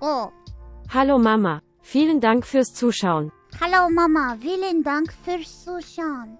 Oh. Hallo Mama. Vielen Dank fürs Zuschauen. Hallo Mama, vielen Dank fürs Zuschauen.